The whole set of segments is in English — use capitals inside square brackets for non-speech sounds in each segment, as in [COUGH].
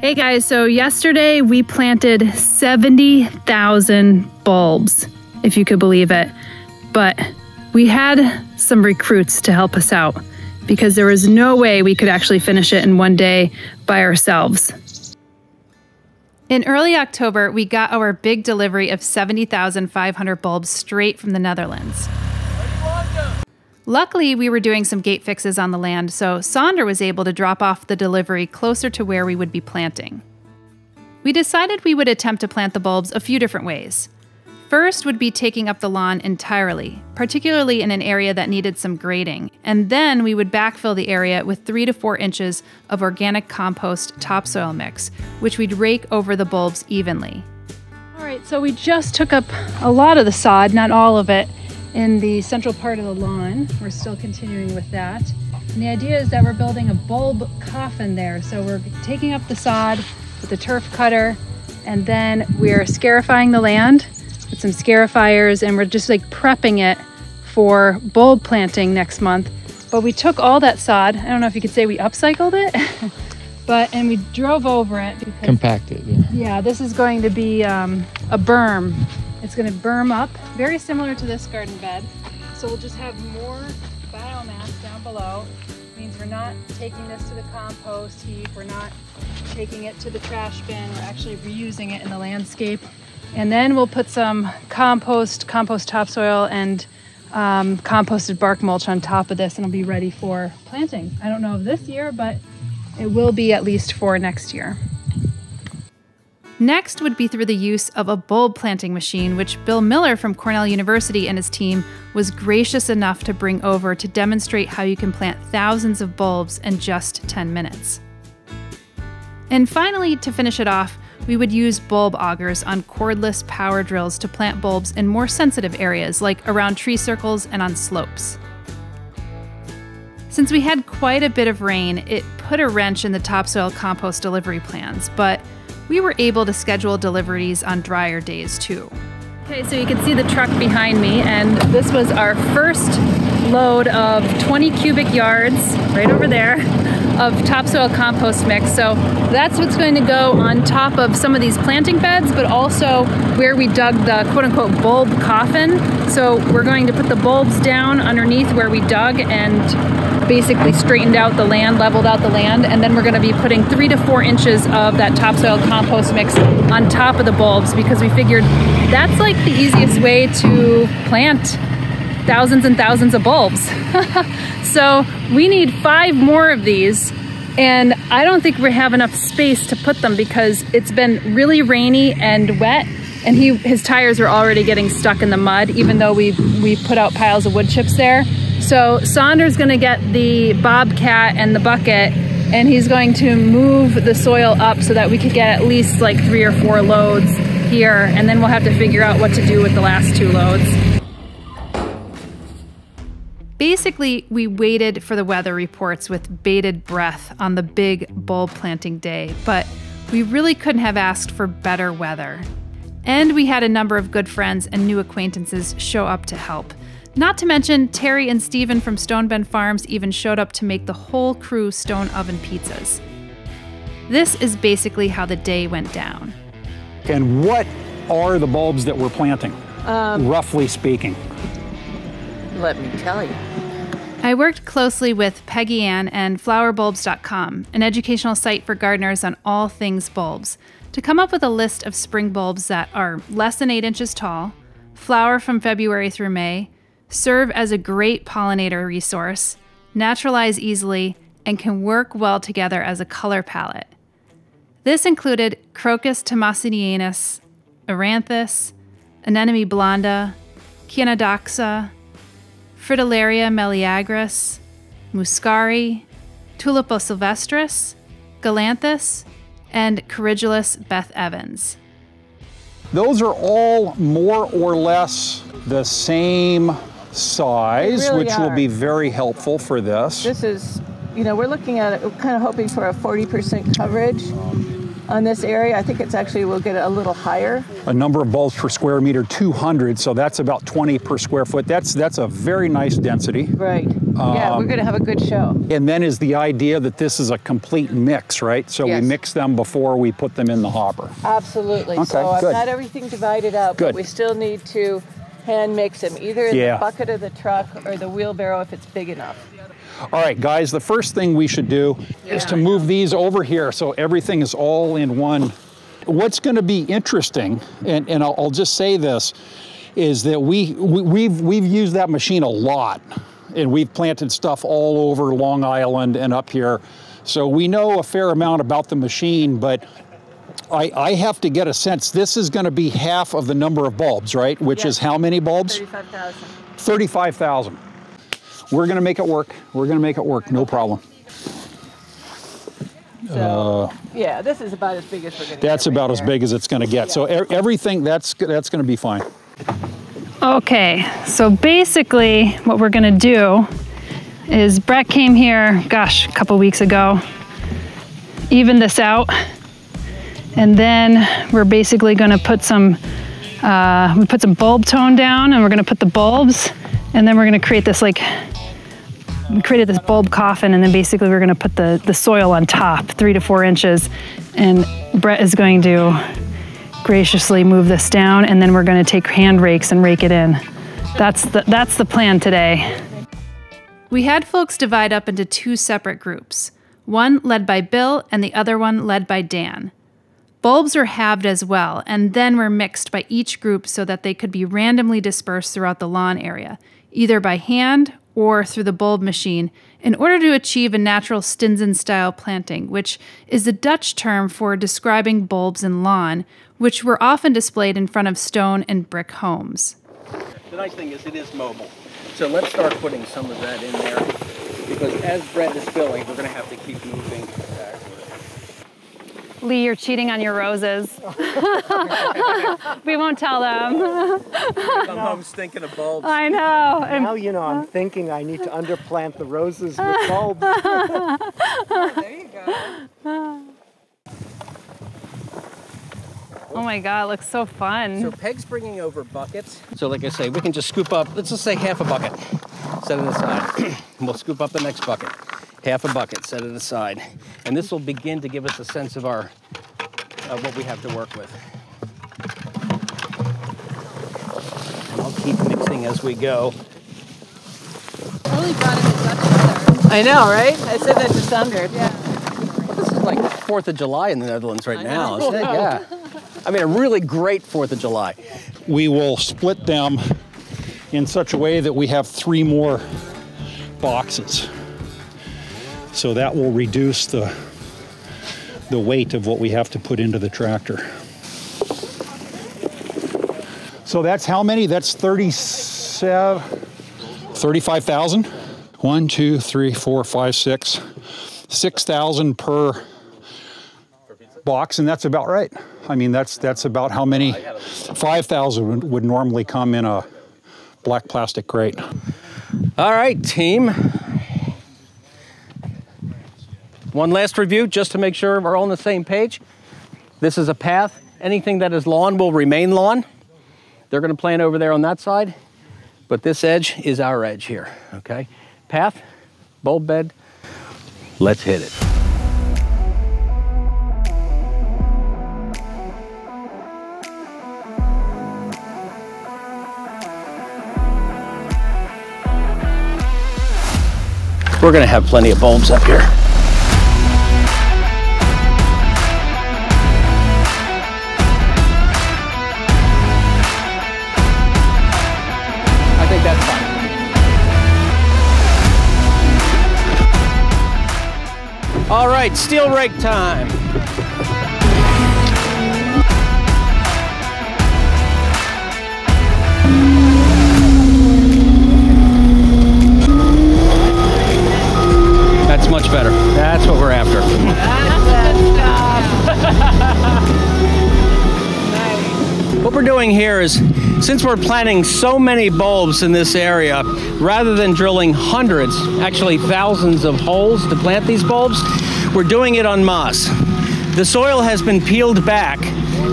Hey guys, so yesterday we planted 70,000 bulbs, if you could believe it. But we had some recruits to help us out because there was no way we could actually finish it in one day by ourselves. In early October, we got our big delivery of 70,500 bulbs straight from the Netherlands. Luckily, we were doing some gate fixes on the land, so Sonder was able to drop off the delivery closer to where we would be planting. We decided we would attempt to plant the bulbs a few different ways. First would be taking up the lawn entirely, particularly in an area that needed some grading, and then we would backfill the area with 3 to 4 inches of organic compost topsoil mix, which we'd rake over the bulbs evenly. All right, so we just took up a lot of the sod, not all of it, in the central part of the lawn. We're still continuing with that. And the idea is that we're building a bulb coffin there. So we're taking up the sod with the turf cutter and then we're scarifying the land with some scarifiers and we're just like prepping it for bulb planting next month. But we took all that sod. I don't know if you could say we upcycled it, [LAUGHS] but and we drove over it. Because, Compacted. Yeah. yeah, this is going to be um, a berm it's going to berm up, very similar to this garden bed. So we'll just have more biomass down below. It means we're not taking this to the compost heap, we're not taking it to the trash bin, we're actually reusing it in the landscape. And then we'll put some compost, compost topsoil, and um, composted bark mulch on top of this and it'll be ready for planting. I don't know of this year, but it will be at least for next year. Next would be through the use of a bulb planting machine, which Bill Miller from Cornell University and his team was gracious enough to bring over to demonstrate how you can plant thousands of bulbs in just 10 minutes. And finally, to finish it off, we would use bulb augers on cordless power drills to plant bulbs in more sensitive areas, like around tree circles and on slopes. Since we had quite a bit of rain, it put a wrench in the topsoil compost delivery plans, but we were able to schedule deliveries on drier days too. Okay, so you can see the truck behind me, and this was our first load of 20 cubic yards, right over there, of topsoil compost mix. So that's what's going to go on top of some of these planting beds, but also where we dug the quote unquote bulb coffin. So we're going to put the bulbs down underneath where we dug and basically straightened out the land, leveled out the land, and then we're going to be putting three to four inches of that topsoil compost mix on top of the bulbs because we figured that's like the easiest way to plant thousands and thousands of bulbs. [LAUGHS] so we need five more of these and I don't think we have enough space to put them because it's been really rainy and wet and he his tires are already getting stuck in the mud even though we we put out piles of wood chips there. So Sonder's gonna get the bobcat and the bucket and he's going to move the soil up so that we could get at least like three or four loads here and then we'll have to figure out what to do with the last two loads. Basically, we waited for the weather reports with bated breath on the big bulb planting day, but we really couldn't have asked for better weather. And we had a number of good friends and new acquaintances show up to help. Not to mention, Terry and Steven from Stonebend Farms even showed up to make the whole crew stone oven pizzas. This is basically how the day went down. And what are the bulbs that we're planting, um, roughly speaking? let me tell you. I worked closely with Peggy Anne and flowerbulbs.com, an educational site for gardeners on all things bulbs, to come up with a list of spring bulbs that are less than 8 inches tall, flower from February through May, serve as a great pollinator resource, naturalize easily, and can work well together as a color palette. This included Crocus tommasinianus, Eranthis, Anemone blanda, Chionodoxa, Fritillaria meleagris, Muscari, Tulipa sylvestris, Galanthus, and Corydalis Beth Evans. Those are all more or less the same size, really which are. will be very helpful for this. This is, you know, we're looking at it, we're kind of hoping for a 40% coverage on this area. I think it's actually, we'll get a little higher. A number of bulbs per square meter, 200, so that's about 20 per square foot. That's, that's a very nice density. Right. yeah, we're um, going to have a good show. And then is the idea that this is a complete mix, right? So Yes. we mix them before we put them in the hopper. Absolutely. Okay, so I've good. got everything divided up, Good. but we still need to hand mix them either in Yeah. the bucket of the truck or the wheelbarrow if it's big enough. All right, guys, the first thing we should do is to move these over here so everything is all in one. What's going to be interesting, and, and I'll, I'll just say this, is that we, we we've we've used that machine a lot, and we've planted stuff all over Long Island and up here, so we know a fair amount about the machine. But I, I have to get a sense. This is going to be half of the number of bulbs, right? Which Yes. is how many bulbs? 35,000. 35,000. We're going to make it work. We're going to make it work. No problem. So, yeah, this is about as big as we're going to Uh, That's about as big as it's going to get. So e- everything that's that's going to be fine. Okay, so basically what we're gonna do is Brett came here, gosh, a couple weeks ago, even this out, and then we're basically gonna put some, uh, we put some Bulbtone down and we're gonna put the bulbs, and then we're gonna create this like, we created this bulb coffin and then basically we're gonna put the, the soil on top, three to four inches, and Brett is going to graciously move this down and then we're gonna take hand rakes and rake it in. That's the, that's the plan today. We had folks divide up into two separate groups, one led by Bill and the other one led by Dan. Bulbs were halved as well and then were mixed by each group so that they could be randomly dispersed throughout the lawn area, either by hand or through the bulb machine, in order to achieve a natural Stinzen style planting, which is the Dutch term for describing bulbs in lawn, which were often displayed in front of stone and brick homes. The nice thing is it is mobile. So let's start putting some of that in there because as Brett is filling, we're going to have to keep moving. Lee, you're cheating on your roses. [LAUGHS] we won't tell them. Come home stinking of bulbs. I know. And Now you know I'm thinking I need to underplant the roses with [LAUGHS] bulbs. oh there you go. Oh my God, it looks so fun. So Peg's bringing over buckets. So like I say, we can just scoop up, let's just say half a bucket, set it aside. and [CLEARS THROAT] we'll scoop up the next bucket. Half a bucket, set it aside. And this will begin to give us a sense of our, of what we have to work with. And I'll keep mixing as we go. I know, right? I said that to Sandra. Yeah. This is like Fourth of July in the Netherlands right now, isn't it? Yeah. I mean, a really great Fourth of July. We will split them in such a way that we have three more boxes. So that will reduce the the weight of what we have to put into the tractor. So that's how many? That's 37, 35,000? One, two, three, four, five, six. 6,000 per box, and that's about right. I mean, that's that's about how many. 5,000 would- would normally come in a black plastic crate. All right, team. One last review just to make sure we're all on the same page. This is a path. Anything that is lawn will remain lawn. They're going to plant over there on that side, but this edge is our edge here, okay? Path, bulb bed, let's hit it. We're going to have plenty of bulbs up here. Right, steel rake time. That's much better. That's what we're after. [LAUGHS] What we're doing here is, since we're planting so many bulbs in this area, rather than drilling hundreds, actually thousands of holes to plant these bulbs, we're doing it on masse. The soil has been peeled back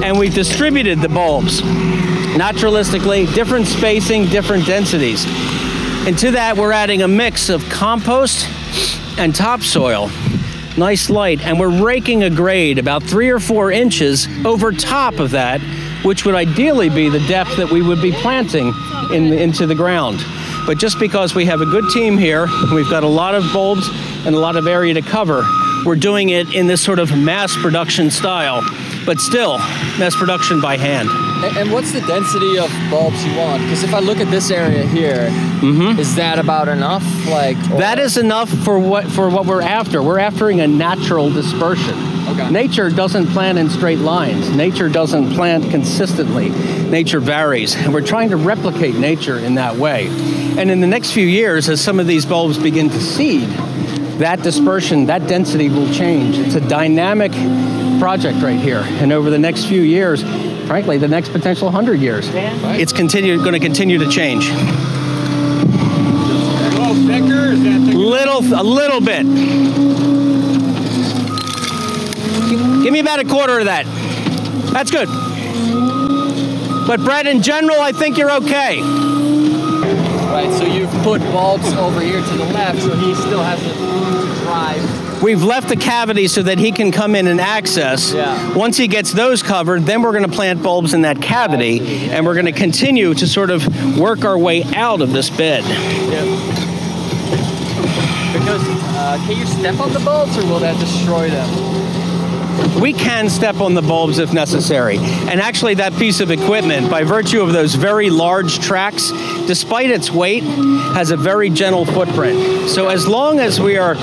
and we've distributed the bulbs naturalistically, different spacing, different densities. And to that, we're adding a mix of compost and topsoil. Nice light, and we're raking a grade about three or four inches over top of that, which would ideally be the depth that we would be planting in, into the ground. But just because we have a good team here, we've got a lot of bulbs and a lot of area to cover, we're doing it in this sort of mass production style, but still mass production by hand. And, what's the density of bulbs you want? Because if I look at this area here, mm-hmm. is that about enough? Like or- That is enough for what for what we're after. We're aftering a natural dispersion. Okay. Nature doesn't plant in straight lines. Nature doesn't plant consistently. Nature varies, and we're trying to replicate nature in that way. And in the next few years, as some of these bulbs begin to seed, that dispersion, that density will change. It's a dynamic project right here, and over the next few years, frankly, the next potential hundred years, it's continue, going to continue to change. A Little, a little bit. Give me about a quarter of that. That's good. But Brett, in general, I think you're okay. Right, so you've put bulbs over here to the left, so he still has the room to drive. We've left the cavity so that he can come in and access. Yeah. Once he gets those covered, then we're going to plant bulbs in that cavity, and we're going to continue to sort of work our way out of this bed. Because uh, can you step on the bulbs, or will that destroy them? We can step on the bulbs if necessary. And actually, that piece of equipment, by virtue of those very large tracks, despite its weight, has a very gentle footprint. So, as long as we are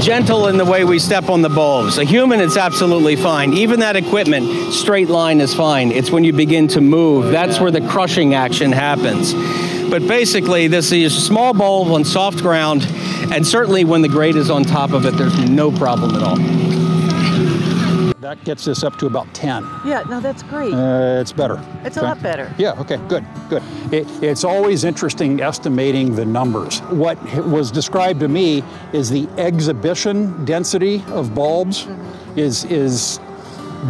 gentle in the way we step on the bulbs, a human, it's absolutely fine. Even that equipment, straight line is fine. It's when you begin to move, that's where the crushing action happens. But basically, this is a small bulb on soft ground, and certainly when the grade is on top of it, there's no problem at all. That gets this up to about 10. Yeah, no, that's great. Uh, it's better. it's a lot better. Yeah, okay, good, good. It, it's always interesting estimating the numbers. What was described to me is the exhibition density of bulbs is, is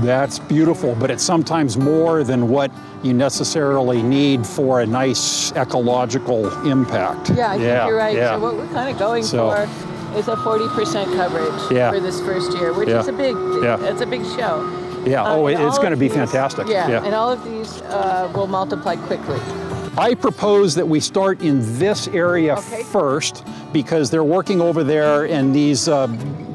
that's beautiful, but it's sometimes more than what you necessarily need for a nice ecological impact. Yeah, I think you're right. yeah. So what we're kind of going So- for is a 40% coverage Yeah. for this first year, which Yeah. is a big, Yeah. it's a big show. yeah, Uh, oh, it's going to be these- fantastic. Yeah, and all of these uh, will multiply quickly. I propose that we start in this area Okay. first because they're working over there and these uh,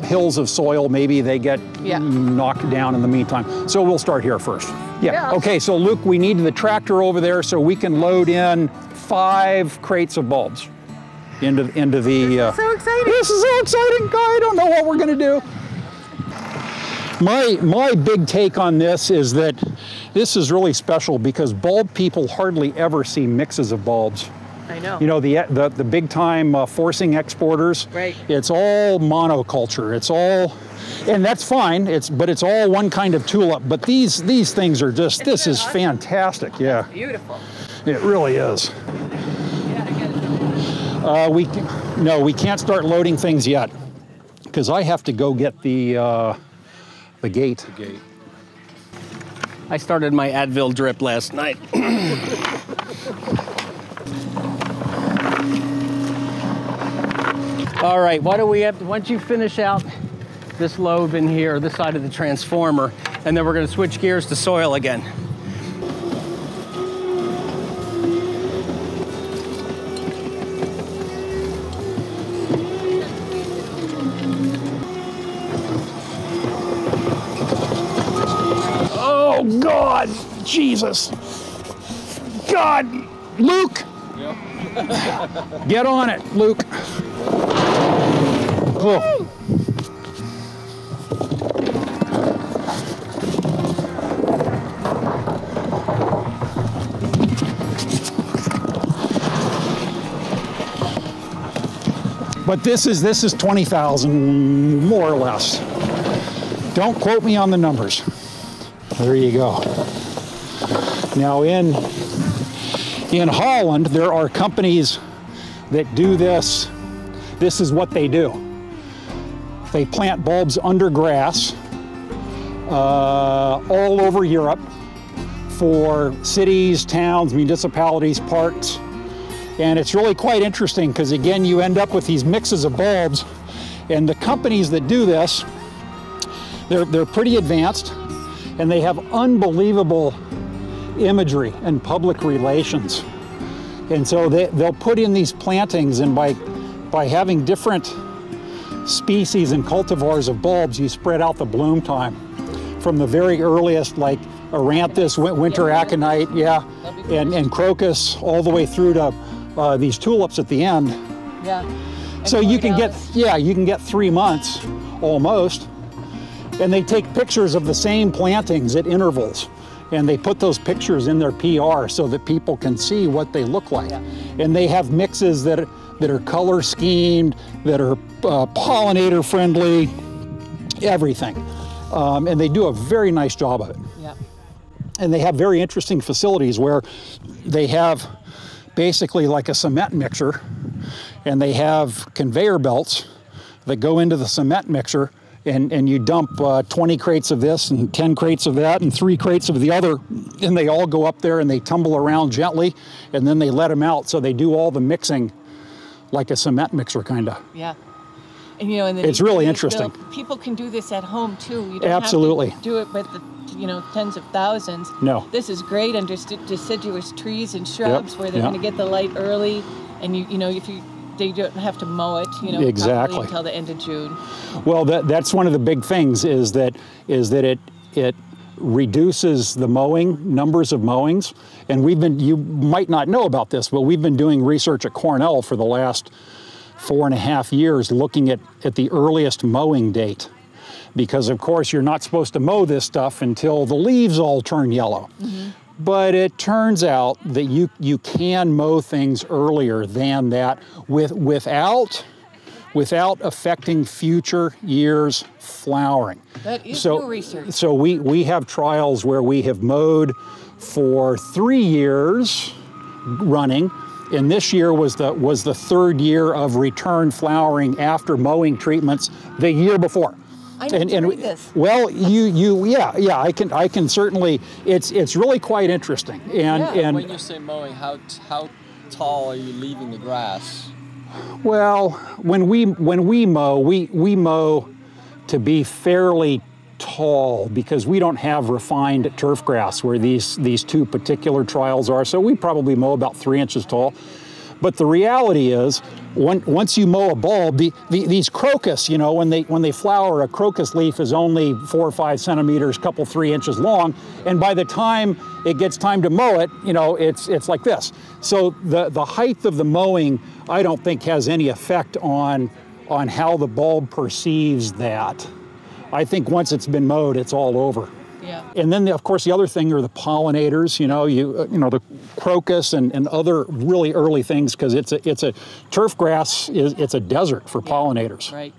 hills of soil, maybe they get Yeah. knocked down in the meantime. So we'll start here first. Yeah. Yeah. Okay, so Luke, we need the tractor over there so we can load in five crates of bulbs into, into the. Uh, So exciting. this is so exciting. I don't know what we're going to do. My, my big take on this is that this is really special because bulb people hardly ever see mixes of bulbs. I know. You know, the, the, the big time uh, forcing exporters, Right. it's all monoculture. It's all, and that's fine, It's but it's all one kind of tulip. But these, these things are just, this is fantastic. Yeah, Beautiful. it really is. Uh, we, no, we can't start loading things yet because I have to go get the, uh, the gate. The gate. I started my Advil drip last night. [COUGHS] All right, why don't we have, why don't you finish out this lobe in here, this side of the transformer, and then we're gonna switch gears to soil again. God, Jesus, God, Luke, get on it, Luke. Oh. But this is this is twenty thousand more or less. Don't quote me on the numbers. There you go. Now in in Holland, there are companies that do this. This is what they do. They plant bulbs under grass uh, all over Europe for cities, towns, municipalities, parks. And it's really quite interesting because again, you end up with these mixes of bulbs and the companies that do this, they're, they're pretty advanced and they have unbelievable imagery and public relations. And so they, they'll put in these plantings and by, by having different species and cultivars of bulbs, you spread out the bloom time from the very earliest, like Eranthis, winter aconite, yeah, and, and crocus, all the way through to uh, these tulips at the end. Yeah. So you can get, yeah, you can get three months almost. And they take pictures of the same plantings at intervals. And they put those pictures in their PR so that people can see what they look like. Yeah. And they have mixes that are, that are color schemed, that are uh, pollinator friendly, everything. Um, and they do a very nice job of it. Yeah. And they have very interesting facilities where they have basically like a cement mixer and they have conveyor belts that go into the cement mixer and, and you dump uh, 20 crates of this and 10 crates of that and three crates of the other and they all go up there and they tumble around gently and then they let them out so they do all the mixing like a cement mixer kind of Yeah. And you know, and It's really neat thing is, interesting. People can do this at home too. You don't Absolutely. have to do it with the you know tens of thousands. No. This is great under st- deciduous trees and shrubs where they're yep. going to get the light early, and you you know if you they don't have to mow it, you know, Exactly. until the end of June. Well, that, that's one of the big things is that is that it it reduces the mowing numbers of mowings, and we've been you might not know about this, but we've been doing research at Cornell for the last four and a half years, looking at at the earliest mowing date, because of course you're not supposed to mow this stuff until the leaves all turn yellow. Mm-hmm. But it turns out that you you can mow things earlier than that with without without affecting future years flowering. That is so, new research. So we, we have trials where we have mowed for three years running, and this year was the was the third year of return flowering after mowing treatments the year before. I need to read this. Well, you you yeah yeah I can I can certainly it's it's really quite interesting and Yeah, and when you say mowing, how how tall are you leaving the grass? Well, when we when we mow, we we mow to be fairly tall because we don't have refined turf grass where these these two particular trials are. So we probably mow about three inches tall. But the reality is, when, once you mow a bulb, the, the, these crocus, you know, when they when they flower, a crocus leaf is only four or five centimeters, couple three inches long, and by the time it gets time to mow it, you know, it's it's like this. So the the height of the mowing, I don't think has any effect on on how the bulb perceives that. I think once it's been mowed, it's all over. Yeah. And then, of course, the other thing are the pollinators. You know, you uh, you know the crocus and, and other really early things because it's a it's a turf grass is it's a desert for pollinators. Right.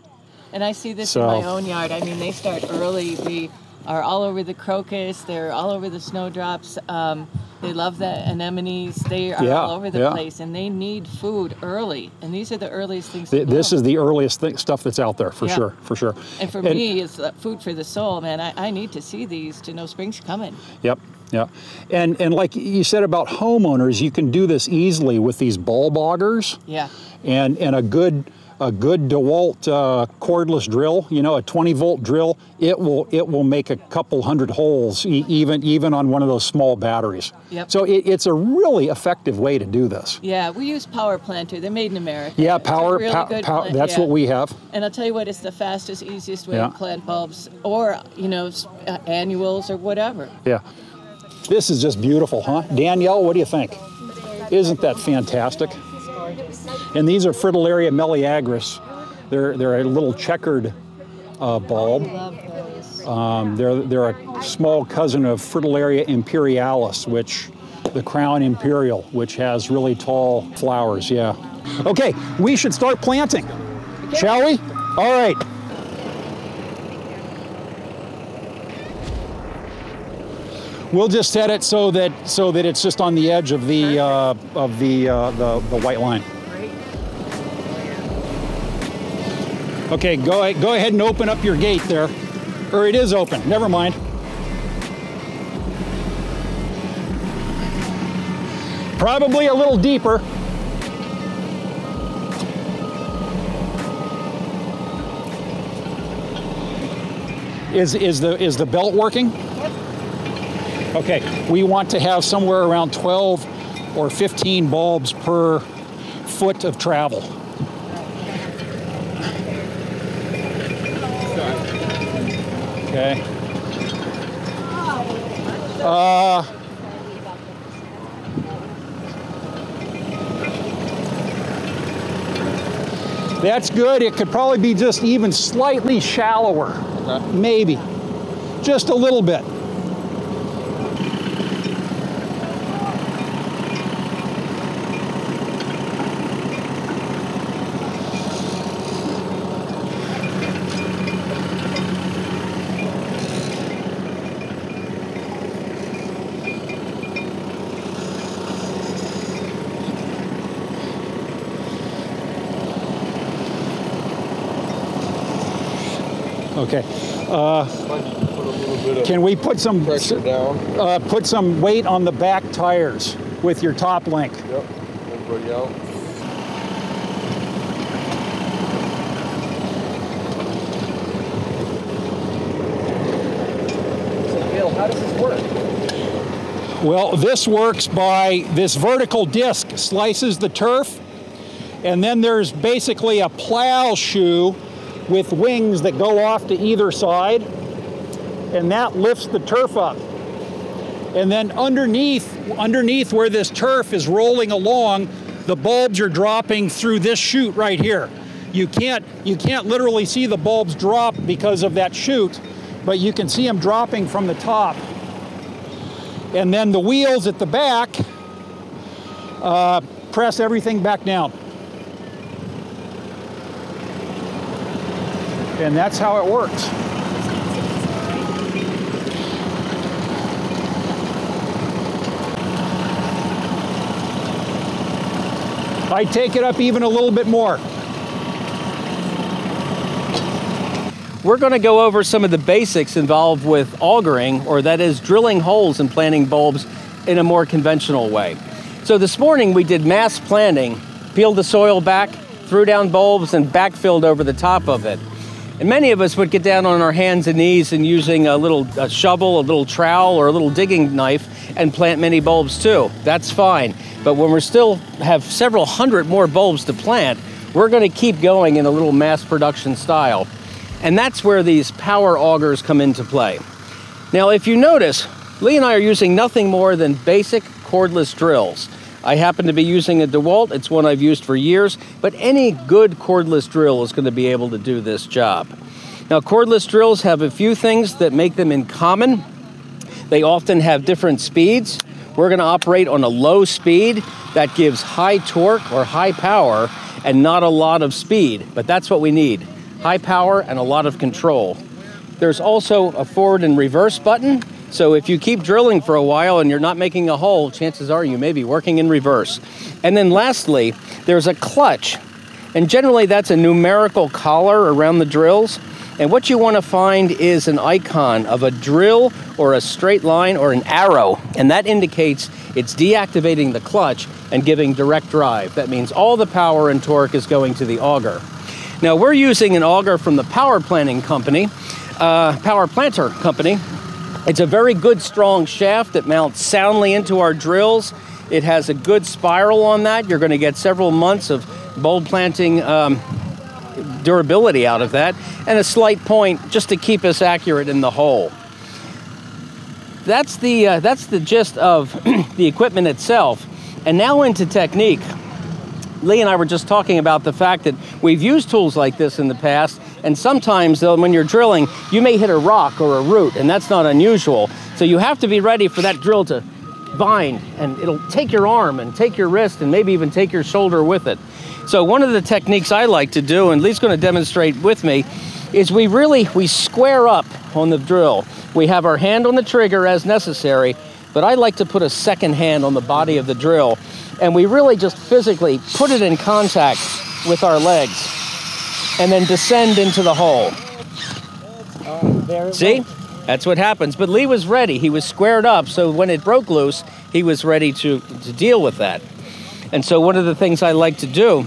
And I see this So- in my own yard. I mean, they start early. They are all over the crocus. They're all over the snowdrops. Um, they love the anemones. They are Yeah, all over the yeah. place, and they need food early. And these are the earliest things. Th- to This is the earliest th- stuff that's out there for Yeah. sure, for sure. And for me, it's uh, food for the soul, man. I, I need to see these to know spring's coming. Yep. Yeah. And and like you said about homeowners, you can do this easily with these bulb augers. Yeah. and and a good a good DeWalt uh, cordless drill, you know, a 20 volt drill, it will it will make a couple hundred holes e- even even on one of those small batteries. Yep. So it, it's a really effective way to do this. Yeah, we use Power Planter. They're made in America. Yeah, power, really pow- good pow- plant- that's yeah. what we have. And I'll tell you what, it's the fastest, easiest way Yeah. to plant bulbs, or you know, uh, annuals or whatever. Yeah. This is just beautiful, huh? Danielle, what do you think? Isn't that fantastic? And these are Fritillaria meleagris. They're, they're a little checkered uh, bulb. Um, they're, they're a small cousin of Fritillaria imperialis, which the crown imperial, which has really tall flowers, yeah. Okay, we should start planting, shall we? All right. We'll just set it so that so that it's just on the edge of the uh, of the, uh, the, the white line. Okay, go ahead, go ahead and open up your gate there, or it is open. Never mind. Probably a little deeper. Is is the is the belt working? Okay, we want to have somewhere around 12 or 15 bulbs per foot of travel. Okay. Uh, that's good. It could probably be just even slightly shallower. Maybe. Just a little bit. Okay. Uh, can we put some Pressure down. uh, put some weight on the back tires with your top link? Yep. Everybody out. So, Bill, how does this work? Well, this works by this vertical disc slices the turf, and then there's basically a plow shoe with wings that go off to either side, and that lifts the turf up. And then underneath, underneath where this turf is rolling along, the bulbs are dropping through this chute right here. You can't, you can't literally see the bulbs drop because of that chute, but you can see them dropping from the top. And then the wheels at the back uh, press everything back down. And that's how it works. I take it up even a little bit more. We're going to go over some of the basics involved with augering, or that is drilling holes and planting bulbs in a more conventional way. So this morning we did mass planting, peeled the soil back, threw down bulbs, and backfilled over the top of it. And many of us would get down on our hands and knees and using a little a shovel, a little trowel, or a little digging knife and plant many bulbs too. That's fine. But when we still have several hundred more bulbs to plant, we're going to keep going in a little mass production style. And that's where these power augers come into play. Now, if you notice, Lee and I are using nothing more than basic cordless drills. I happen to be using a DeWalt, it's one I've used for years, but any good cordless drill is going to be able to do this job. Now, cordless drills have a few things that make them in common. They often have different speeds. We're going to operate on a low speed that gives high torque or high power and not a lot of speed, but that's what we need high power and a lot of control. There's also a forward and reverse button. So if you keep drilling for a while and you're not making a hole, chances are you may be working in reverse. And then lastly, there's a clutch. And generally that's a numerical collar around the drills. And what you want to find is an icon of a drill or a straight line or an arrow. And that indicates it's deactivating the clutch and giving direct drive. That means all the power and torque is going to the auger. Now we're using an auger from the Power Planting Company, uh, Power Planter Company. It's a very good strong shaft that mounts soundly into our drills. It has a good spiral on that. You're going to get several months of bulb planting um, durability out of that, and a slight point just to keep us accurate in the hole. That's the uh, that's the gist of [CLEARS THROAT] the equipment itself. And now into technique. Lee and I were just talking about the fact that we've used tools like this in the past, and sometimes though, when you're drilling, you may hit a rock or a root, and that's not unusual. So you have to be ready for that drill to bind, and it'll take your arm and take your wrist and maybe even take your shoulder with it. So one of the techniques I like to do, and Lee's going to demonstrate with me, is we really we square up on the drill. We have our hand on the trigger as necessary, but I like to put a second hand on the body of the drill and we really just physically put it in contact with our legs and then descend into the hole. See? That's what happens. But Lee was ready. He was squared up, so when it broke loose, he was ready to, to deal with that. And so one of the things I like to do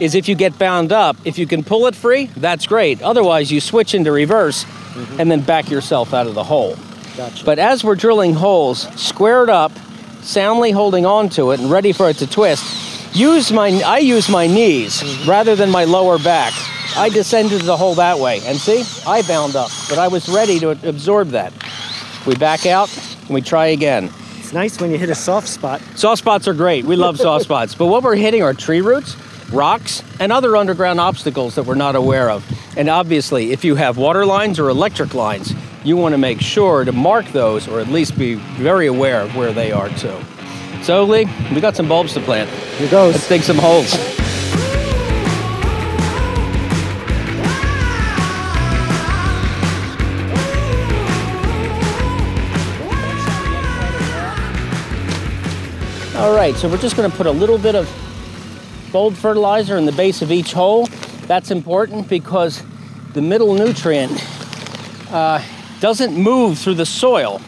is if you get bound up, if you can pull it free, that's great. Otherwise, you switch into reverse mm-hmm. and then back yourself out of the hole. Gotcha. But as we're drilling holes, squared up, soundly holding on to it and ready for it to twist, use my I use my knees rather than my lower back. I descended the hole that way, and see, I bound up, but I was ready to absorb that. We back out and we try again. it's nice when you hit a soft spot. Soft spots are great. We love soft [LAUGHS] spots. But what we're hitting are tree roots, rocks, and other underground obstacles that we're not aware of. And obviously, if you have water lines or electric lines, you want to make sure to mark those or at least be very aware of where they are too. So, Lee, we got some bulbs to plant. Here goes. Let's dig some holes. All right, so we're just going to put a little bit of bulb fertilizer in the base of each hole. That's important because the middle nutrient uh, doesn't move through the soil.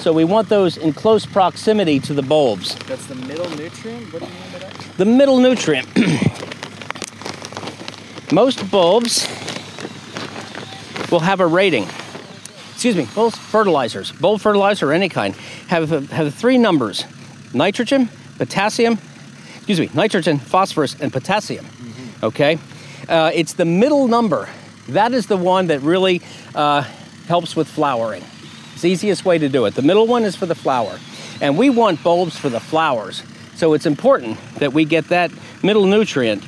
So we want those in close proximity to the bulbs. That's the middle nutrient. What do you mean by that? The middle nutrient. [CLEARS THROAT] Most bulbs will have a rating. Excuse me, both fertilizers, bulb fertilizer or any kind, have, have three numbers nitrogen, potassium, excuse me, nitrogen, phosphorus, and potassium. Okay? Uh, it's the middle number. That is the one that really uh, helps with flowering. It's the easiest way to do it. The middle one is for the flower. And we want bulbs for the flowers. So it's important that we get that middle nutrient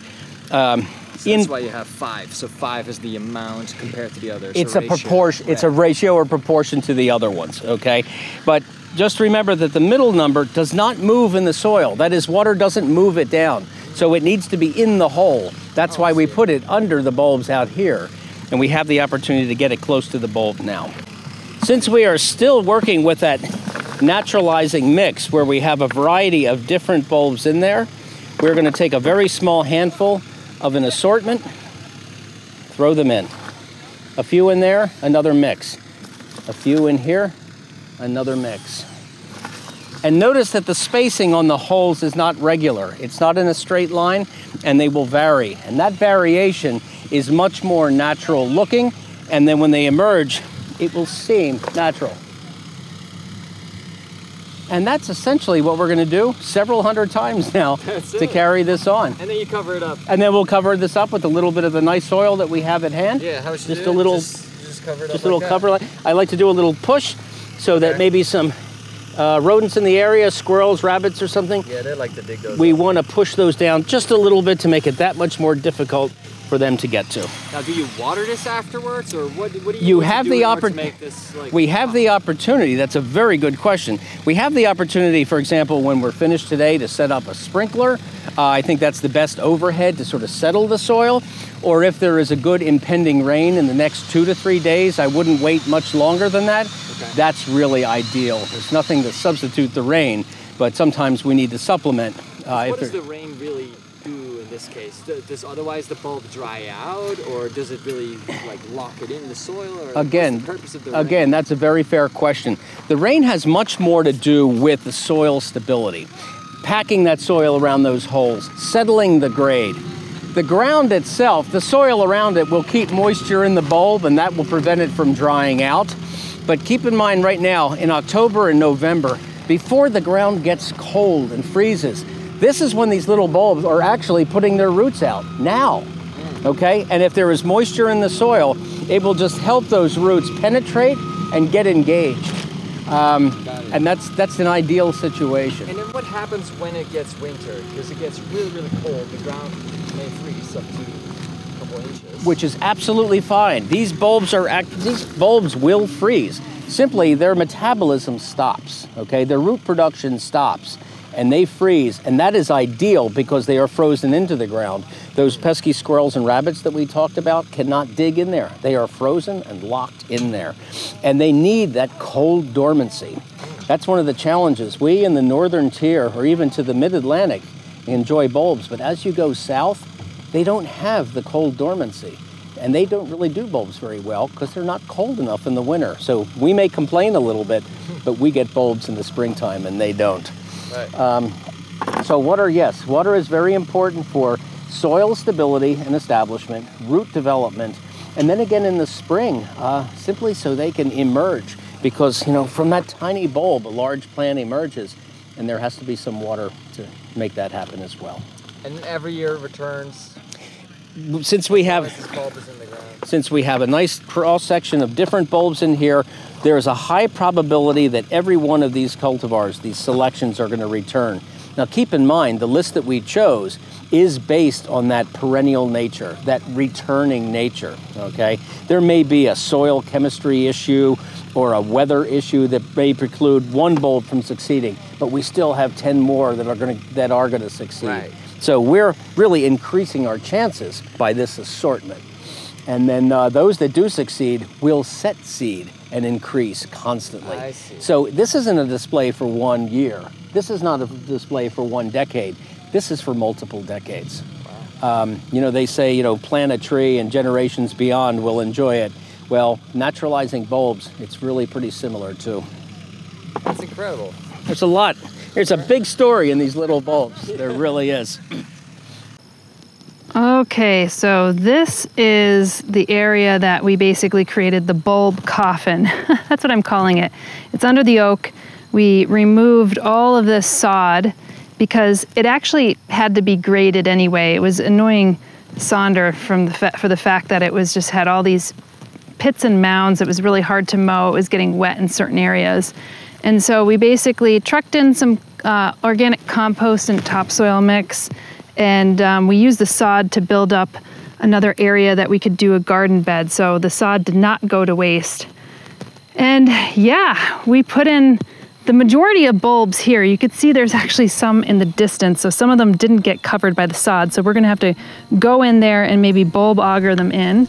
um, So in. that's why you have five. So five is the amount compared to the others. it's a ratio. proportion. It's a ratio or proportion to the other ones. Okay, but just remember that the middle number does not move in the soil. That is, water doesn't move it down. So it needs to be in the hole. That's why we put it under the bulbs out here, and we have the opportunity to get it close to the bulb now. Since we are still working with that naturalizing mix where we have a variety of different bulbs in there, we're going to take a very small handful of an assortment, throw them in. A few in there, another mix. A few in here, another mix. And notice that the spacing on the holes is not regular. It's not in a straight line, and they will vary. And that variation is much more natural looking, and then when they emerge, it will seem natural. And that's essentially what we're gonna do several hundred times now [LAUGHS] That's to it. carry this on. And then you cover it up. And then we'll cover this up with a little bit of the nice soil that we have at hand. Yeah, how should Just you do a it? little, Just, just cover it up. just a little like cover. Like, I like to do a little push, so that Okay. maybe some uh, rodents in the area, squirrels, rabbits, or something. Yeah, they like to dig those. We want to push those down just a little bit to make it that much more difficult for them to get to. Now, do you water this afterwards, or what? What do you? You what have do the in order to oppor- make this like. We have the opportunity. That's a very good question. We have the opportunity, for example, when we're finished today, to set up a sprinkler. Uh, I think that's the best overhead to sort of settle the soil. Or if there is a good impending rain in the next two to three days, I wouldn't wait much longer than that. Okay. That's really ideal. There's nothing to substitute the rain, but sometimes we need to supplement. Uh, What if does the rain really this case? Does otherwise the bulb dry out, or does it really like lock it in the soil? Or Again, the purpose of the again, that's a very fair question. The rain has much more to do with the soil stability, packing that soil around those holes, settling the grade. The ground itself, the soil around it will keep moisture in the bulb and that will prevent it from drying out. But keep in mind right now, in October and November, before the ground gets cold and freezes, this is when these little bulbs are actually putting their roots out now okay? And if there is moisture in the soil, it will just help those roots penetrate and get engaged. Um, and that's that's an ideal situation. And then what happens when it gets winter? Because it gets really, really cold. The ground may freeze up to a couple inches. Which is absolutely fine. These bulbs are act- these bulbs will freeze. Simply, their metabolism stops. Okay, their root production stops, and they freeze, and that is ideal because they are frozen into the ground. Those pesky squirrels and rabbits that we talked about cannot dig in there. They are frozen and locked in there, and they need that cold dormancy. That's one of the challenges. We in the northern tier, or even to the mid-Atlantic, enjoy bulbs, but as you go south, they don't have the cold dormancy. And they don't really do bulbs very well because they're not cold enough in the winter. So we may complain a little bit, but we get bulbs in the springtime and they don't. Right. Um, so water, yes, water is very important for soil stability and establishment, root development, and then again in the spring, uh, simply so they can emerge. Because, you know, from that tiny bulb, a large plant emerges, and there has to be some water to make that happen as well. And every year returns. Since we have This bulb is in the ground. since we have a nice cross section of different bulbs in here, there is a high probability that every one of these cultivars, these selections, are going to return. Now, keep in mind, the list that we chose is based on that perennial nature, that returning nature, okay? There may be a soil chemistry issue or a weather issue that may preclude one bulb from succeeding, but we still have 10 more that are going to, that are going to succeed. Right. So we're really increasing our chances by this assortment. And then uh, those that do succeed will set seed and increase constantly. So this isn't a display for one year. This is not a display for one decade. This is for multiple decades. Um, you know, they say, you know, plant a tree and generations beyond will enjoy it. Well, naturalizing bulbs, it's really pretty similar too. That's incredible. There's a lot. There's a big story in these little bulbs. There really is. [LAUGHS] Okay, so this is the area that we basically created the bulb coffin. [LAUGHS] That's what I'm calling it. It's under the oak. We removed all of this sod because it actually had to be graded anyway. It was annoying Sonder from the for the fact that it was just had all these pits and mounds. It was really hard to mow. It was getting wet in certain areas. And so we basically trucked in some uh, organic compost and topsoil mix, and um, we used the sod to build up another area that we could do a garden bed. So the sod did not go to waste. And yeah, we put in the majority of bulbs here. You could see there's actually some in the distance, so some of them didn't get covered by the sod. So we're gonna have to go in there and maybe bulb auger them in.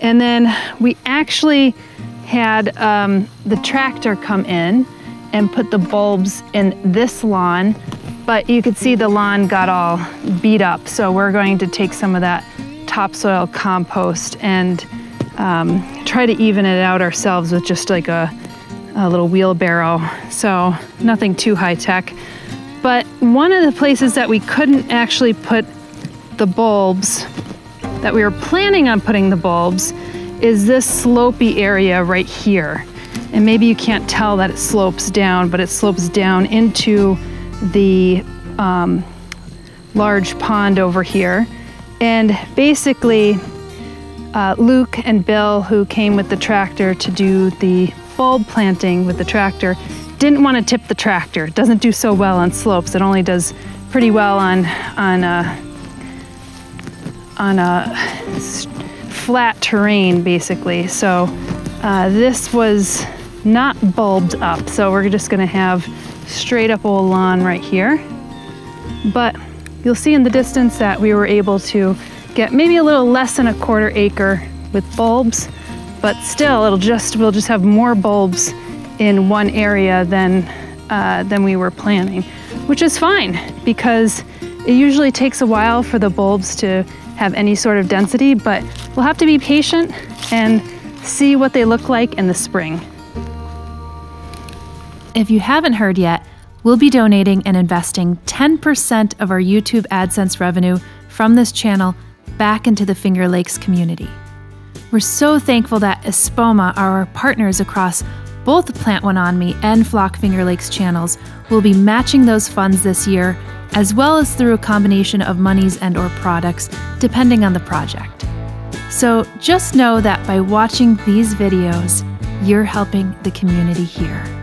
And then we actually had um, the tractor come in and put the bulbs in this lawn, but you could see the lawn got all beat up. So we're going to take some of that topsoil compost and um, try to even it out ourselves with just like a, a little wheelbarrow. So nothing too high tech. But one of the places that we couldn't actually put the bulbs that we were planning on putting the bulbs is this slopey area right here. And maybe you can't tell that it slopes down, but it slopes down into the um, large pond over here. And basically, uh, Luke and Bill, who came with the tractor to do the bulb planting with the tractor, didn't want to tip the tractor. It doesn't do so well on slopes. It only does pretty well on on uh, on a s- flat terrain, basically. So uh, this was not bulbed up. So we're just going to have straight up old lawn right here. But you'll see in the distance that we were able to get maybe a little less than a quarter acre with bulbs, but still it'll just we'll just have more bulbs in one area than uh, than we were planning, which is fine because it usually takes a while for the bulbs to have any sort of density, but we'll have to be patient and see what they look like in the spring. If you haven't heard yet, we'll be donating and investing 10% of our YouTube AdSense revenue from this channel back into the Finger Lakes community. We're so thankful that Espoma, our partners across both Plant One On Me and Flock Finger Lakes channels, will be matching those funds this year, as well as through a combination of monies and or products, depending on the project. So just know that by watching these videos, you're helping the community here.